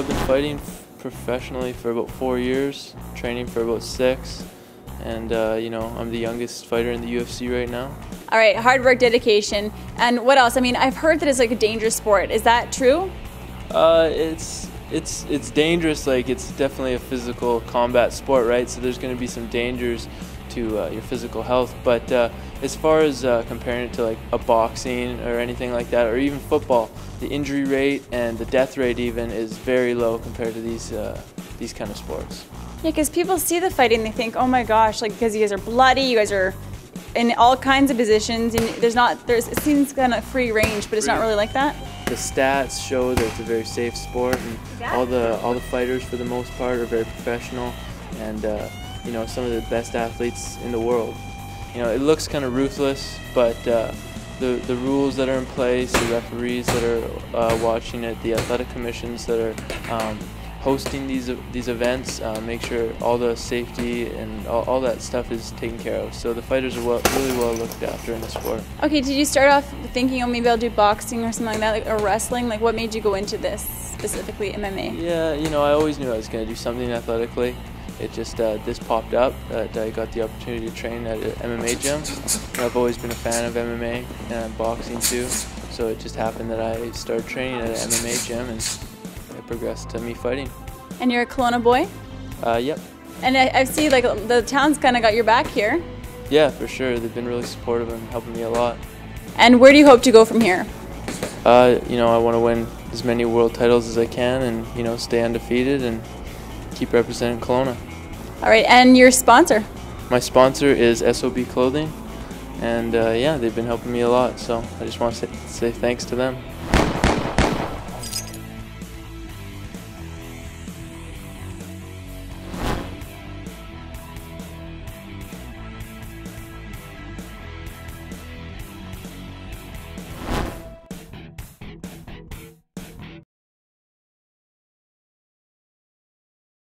I've been fighting professionally for about four years, training for about six, and uh, you know I'm the youngest fighter in the UFC right now. All right, hard work, dedication, and what else? I mean, I've heard that it's like a dangerous sport. Is that true? Uh, it's it's it's dangerous. Like it's definitely a physical combat sport, right? So there's going to be some dangers to uh, your physical health. But uh, as far as uh, comparing it to like a boxing or anything like that, or even football, the injury rate and the death rate even is very low compared to these uh, these kind of sports. Yeah, because people see the fighting, they think, oh my gosh, like because you guys are bloody, you guys are in all kinds of positions, and there's not there's it seems kind of free range, but it's not really like that the stats show that it's a very safe sport, and all the all the fighters for the most part are very professional, and uh, you know some of the best athletes in the world. You know, it looks kind of ruthless, but uh, the the rules that are in place, the referees that are uh, watching it, the athletic commissions that are um, hosting these these events, uh, make sure all the safety and all, all, that stuff is taken care of. So the fighters are well, really well looked after in the sport. Okay, did you start off thinking, oh, maybe I'll do boxing or something like that, like, or wrestling? Like, what made you go into this specifically MMA? Yeah, you know, I always knew I was going to do something athletically. It just uh, this popped up that I got the opportunity to train at an MMA gym. I've always been a fan of MMA and boxing too, so it just happened that I started training at an MMA gym and I progressed to me fighting. And you're a Kelowna boy? Uh, yep. And I, I see like the town's kind of got your back here. Yeah, for sure. They've been really supportive and helping me a lot. And where do you hope to go from here? Uh, you know, I want to win as many world titles as I can and, you know, stay undefeated and keep representing Kelowna. All right, and your sponsor? My sponsor is SOB Clothing. And uh, yeah, they've been helping me a lot, so I just want to say, say thanks to them.